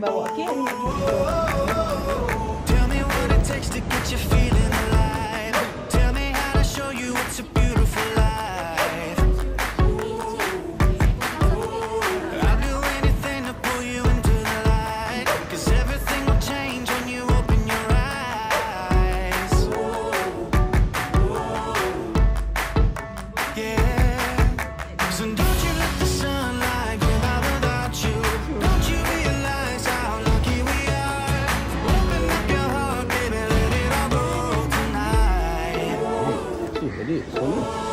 bawa kek 거의 거의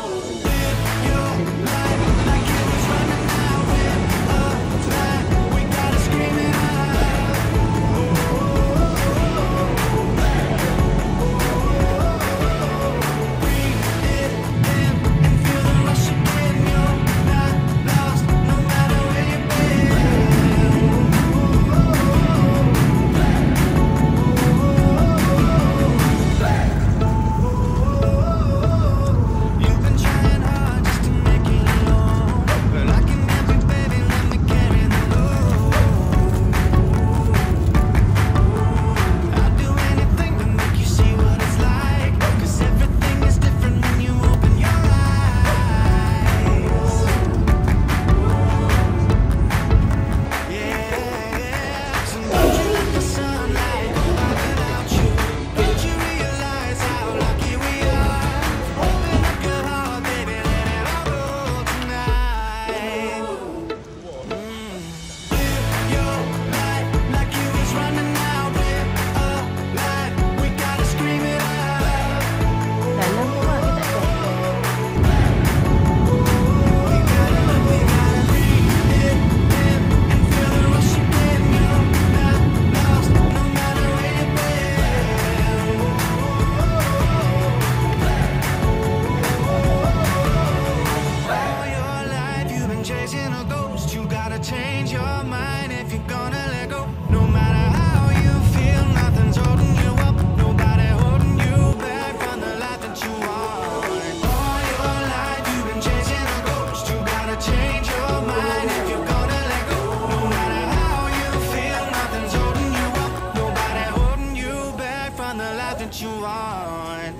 chasing a ghost. You gotta change your mind if you're gonna let go. No matter how you feel, nothing's holding you up. Nobody holding you back from the life that you are. All your life you've been chasing a ghost. You gotta change your mind if you're gonna let go. No matter how you feel, nothing's holding you up. Nobody holding you back from the life that you are.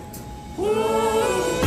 Ooh.